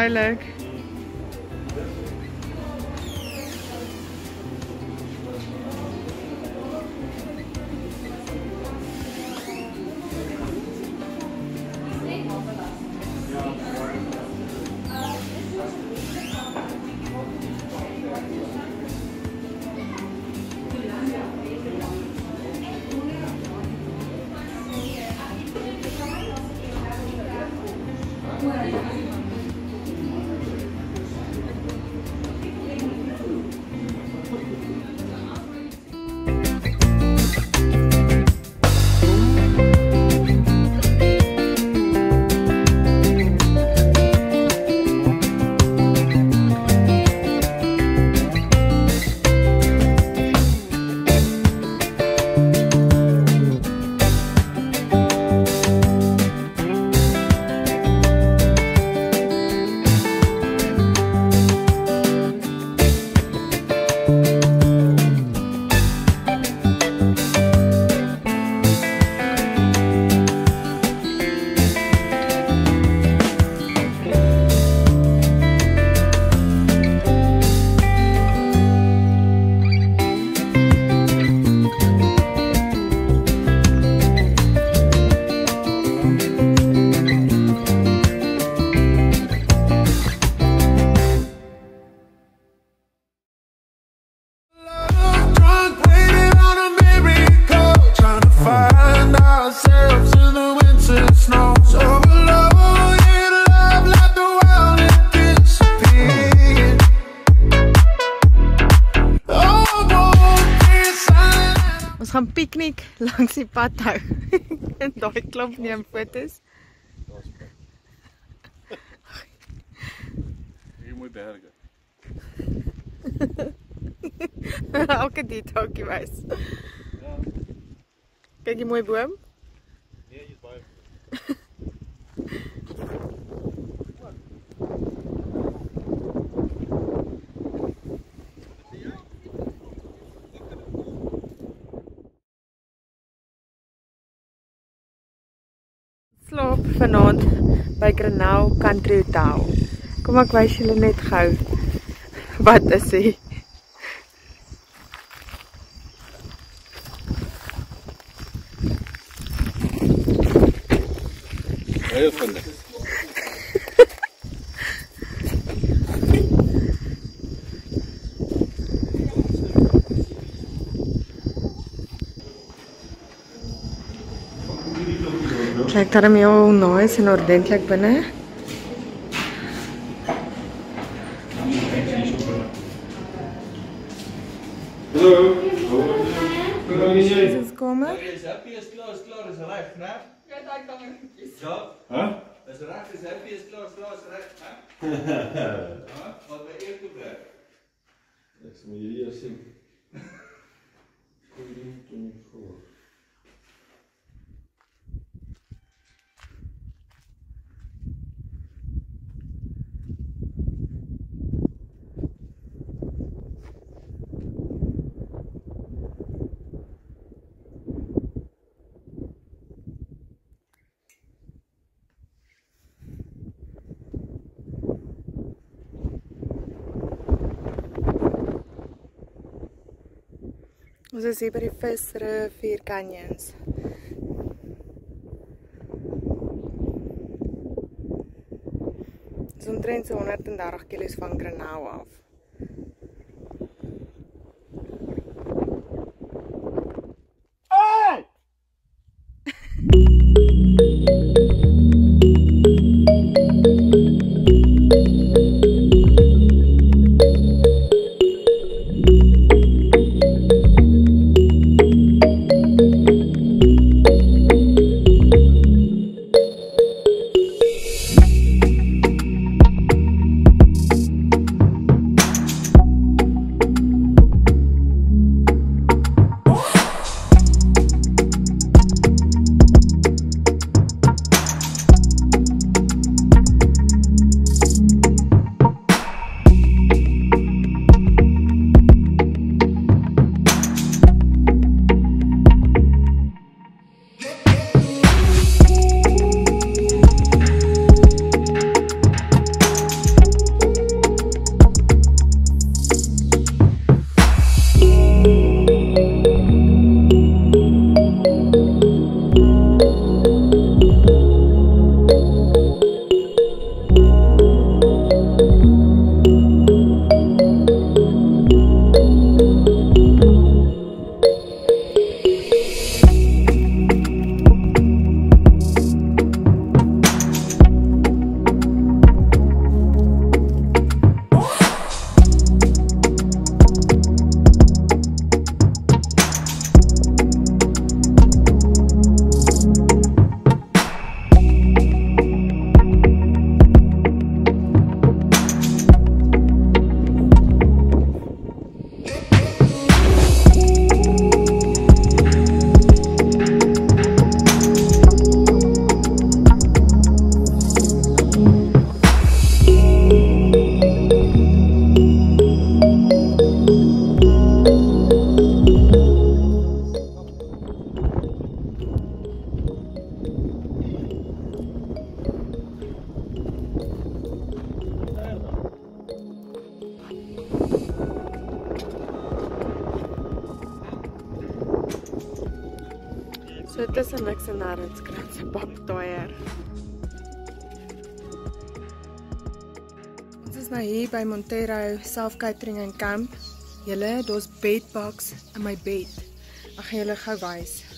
Dis eilik. Drunk, gaan piknik langs die pad hou. En daai klomp neem fotos. Hier mooi berge. Elke detailtjie wys. Kyk die mooi boom. Nee, jy's baie Slaap vanaand by Granau Country Hotel. Kom ek wys julle net gou wat is hier. baie vinnig. ಈ ಥರ ಮೇವು noise ಏನೋ ಅವ್ರದ್ದು ಬನ್ನೆ Komen. Is het? happy is klaar, is klaar, is recht, hè? Ja, dat het? ik niet. Ja? Huh? Is het? recht, is happy, is klaar, is klaar, is recht, hè? Wat we je te blij? Ik moet jullie eerst zien. Ik kom niet voor. Ons is hier by die Visrivier Canyons. Dis omtrent so 130 km van Granau af. By Montero Self Catering and Camp. Julle, daar's bedbugs in my bed. Ek gaan julle gou wys.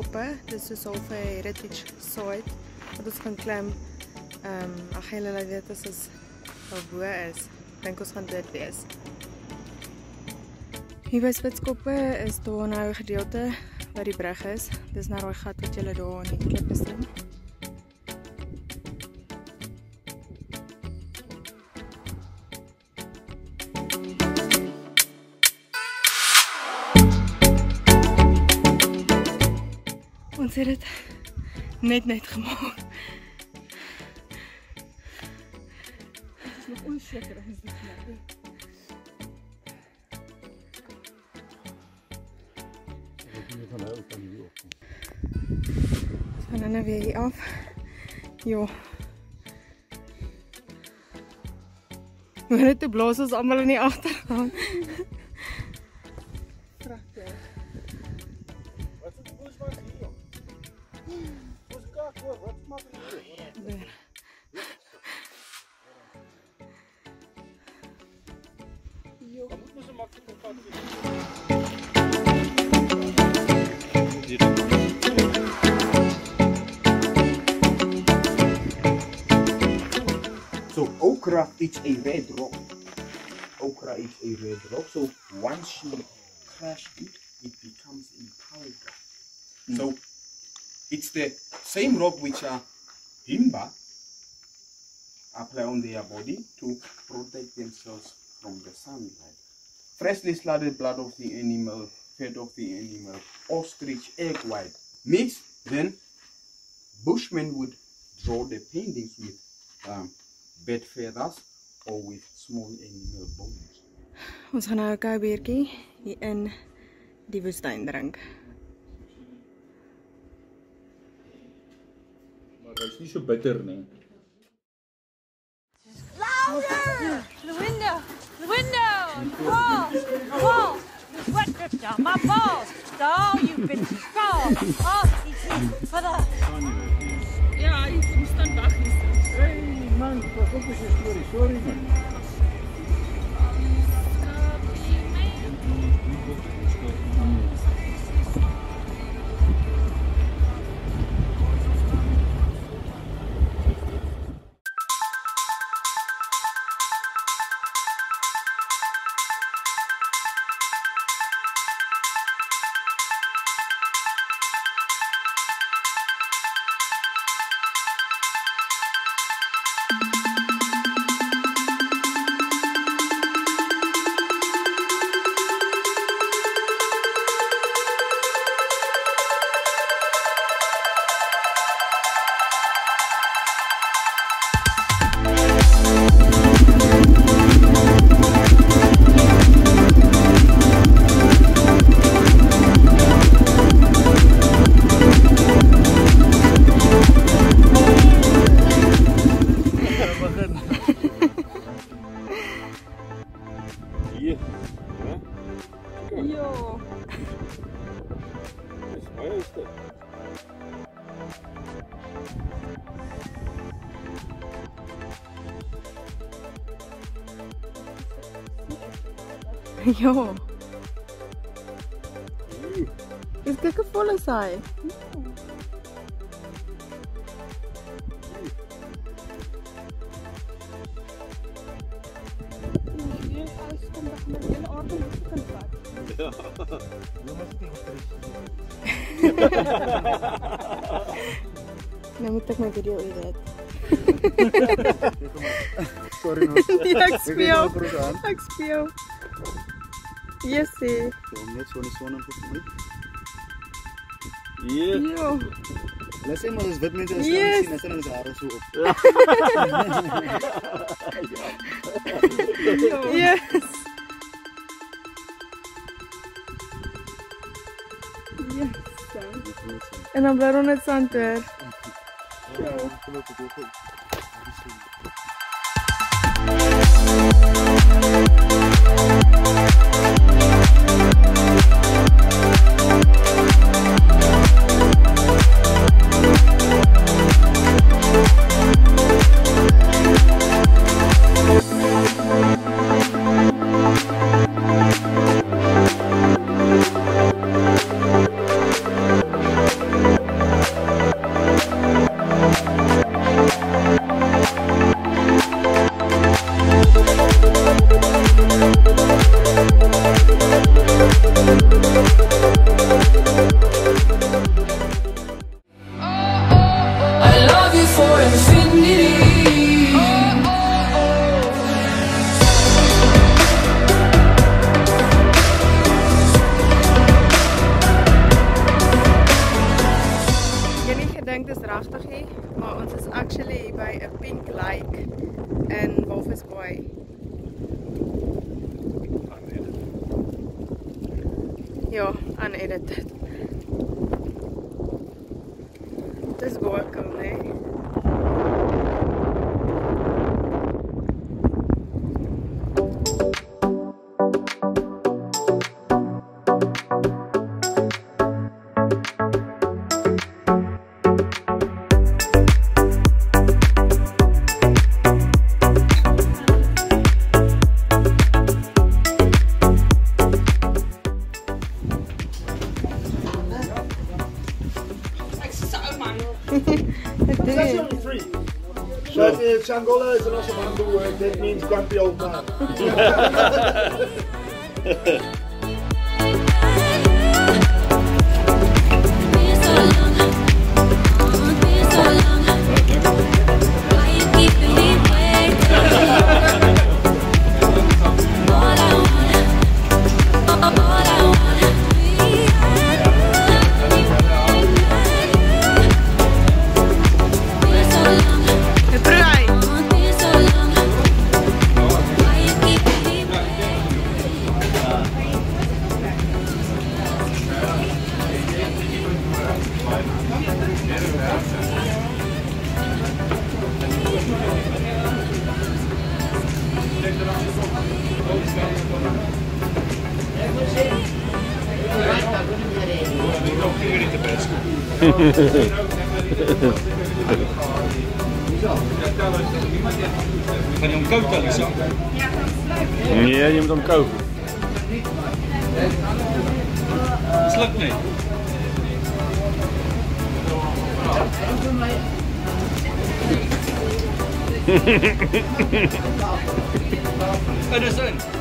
Spitskoppe. Dis is al 'n heritage site wat ons gaan klim. Ehm um, ag julle laat weet as ons al bo is. Dink ons gaan dit wees. Hier by Spitskoppe is daar nou 'n gedeelte waar die brug is. Dis nou daai gat wat julle daar in die klippe sien. zit het net net gemaakt. Het is nog onzeker als dit Zo, dan hebben we hier af. Jo. Maar het blaas ons allemaal in die achtergrond. Is a red rock. Ochre is a red rock. So once you crush it, it becomes a powder. So it's the same rock which are himba apply on their body to protect themselves from the sunlight. Freshly slaughtered blood of the animal, fat of the animal, ostrich egg white mixed. Then Bushmen would draw the paintings with um, bed feathers or with small animal bones. Ons gaan nou 'n koue biertjie hier in die woestyn drink. Maar hy's nie so bitter nie. Louder! The window! The window! Balls! Balls! What dripped down my balls? Oh, you bitch! Go! Oh, he's for the. ani, s-a și scrisorii mele. Yo, it's Ist das gefallen sein? Ek speel. Jessie. So net so in die son en goed. Ja. Jo. Laat sê maar as wit mense as Yes. sien, is hulle hare so op. Yes. Yes. En dan bly net sand weer. 这样，不能直接退。Actually a pink lake in Walvis Bay. Ja, unedited. Dis baie cool, That's doen. only three. So if Shangola is an Osmandu word, that means grumpy old man. Gaan je hem koud tellen zo? Ja, je moet hem koud. Dat lukt niet. Er is een.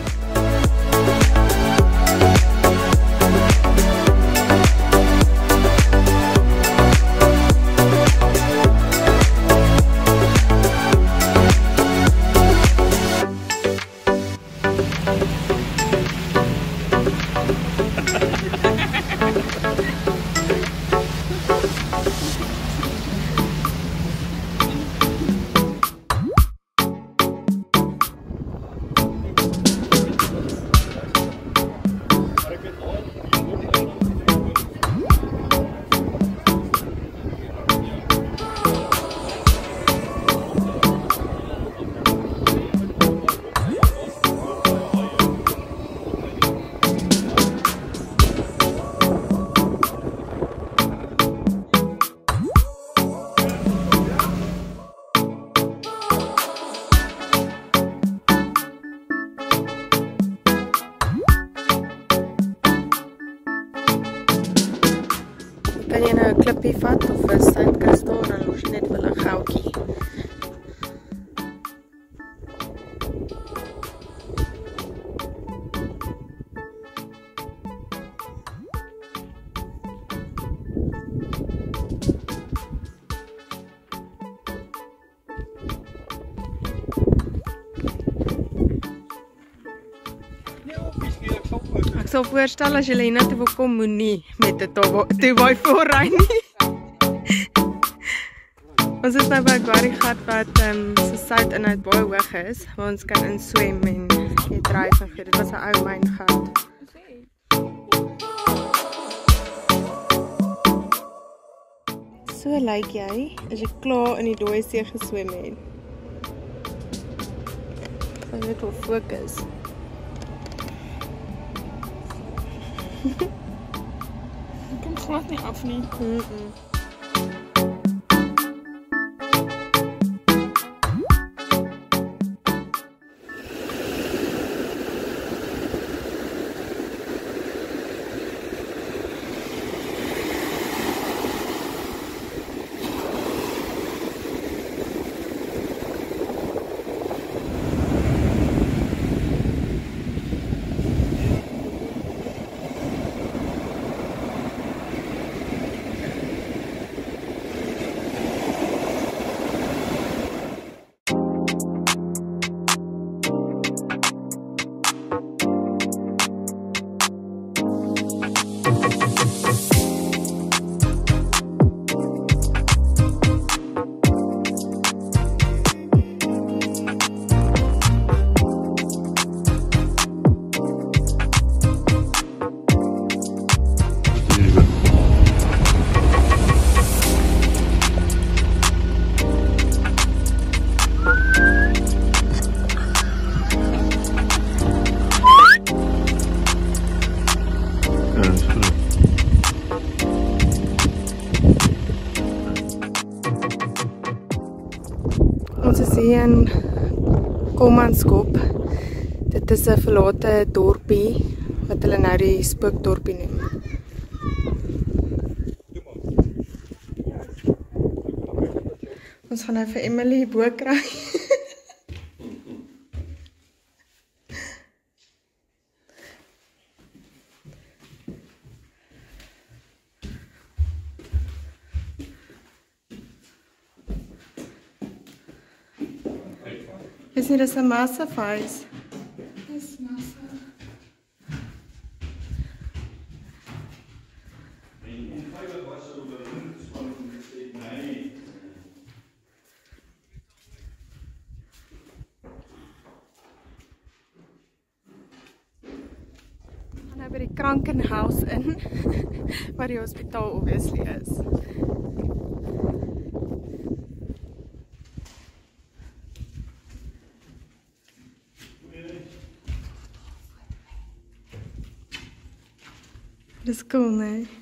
Sal voorstel as jy hiernatoe wil kom, moenie met 'n toe by voorry nie. Ons is nou by 'n quarry gat wat ehm um, se soutinhoud baie hoog is, waar ons kan inswem en jy dryf en gee. Dit was 'n ou myngat. So lyk jy as jy klaar in die dooie see geswem het. Net op fokus. Du kannst Spaß nicht aufnehmen. Mm -mm. Kommanskop. Dit is 'n verlate dorpie wat hulle nou die spookdorpie noem. Ons gaan nou vir Emily bo kry. fazer essa massa, faz. Essa massa. By die Krankenhuis in, waar die hospitaal obviously is. Dis cool, nee.